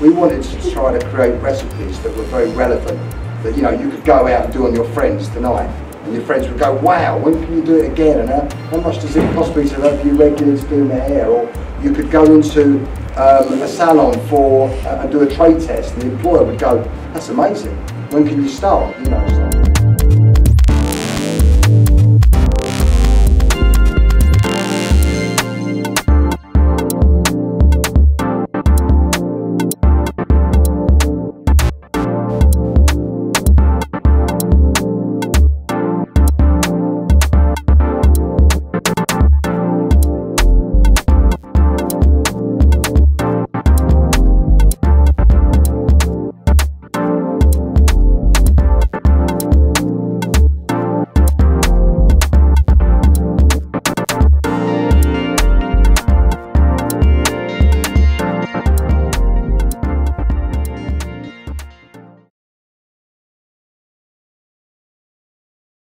We wanted to try to create recipes that were very relevant, that you know you could go out and do on your friends tonight, and your friends would go, wow, when can you do it again? And how, how much does it cost me to have you regularly doing my hair? Or you could go into um, a salon for uh, and do a trade test, and the employer would go, that's amazing. When can you start? You know. So.